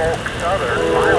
Norfolk Southern